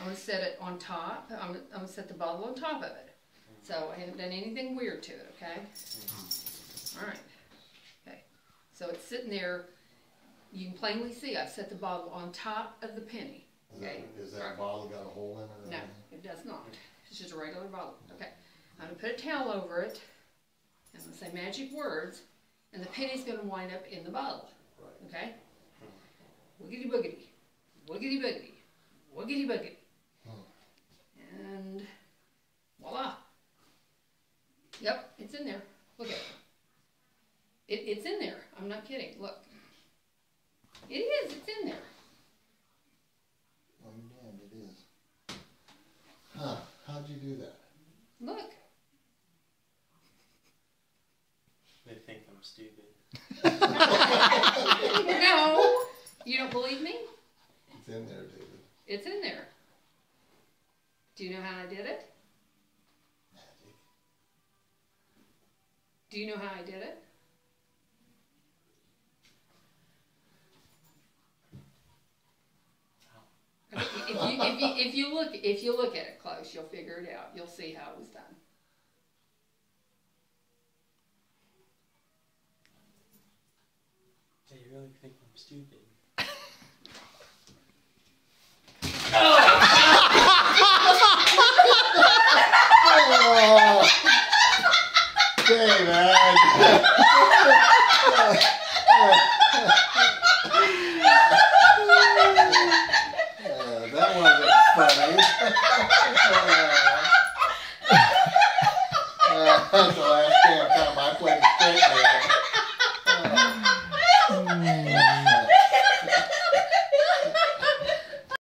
I'm gonna set it on top, I'm, gonna- I'm gonna set the bottle on top of it. So I haven't done anything weird to it, okay? Mm-hmm. Alright, okay, so it's sitting there, you can plainly see I set the bottle on top of the penny. Is that, Okay. is that bottle got a hole in it No, anything? it does not, it's just a regular bottle, okay? I'm gonna put a towel over it, I'm gonna say magic words, and the penny's gonna wind up in the bottle, Right. okay? Wiggity boogity, wiggity boogity, wiggity boogity. And voila. Yep, it's in there. Look at it. It, it's in there. I'm not kidding. Look. It is. It's in there. Oh, you damned, it is. Huh, how'd you do that? Look. They think I'm stupid. No. You don't believe me? It's in there, David. It's in there. Do you know how I did it? Magic. Do you know how I did it? If you, if you, if you look, if you look at it close, you'll figure it out. You'll see how it was done. They really think I'm stupid. say, man. that was funny. that's all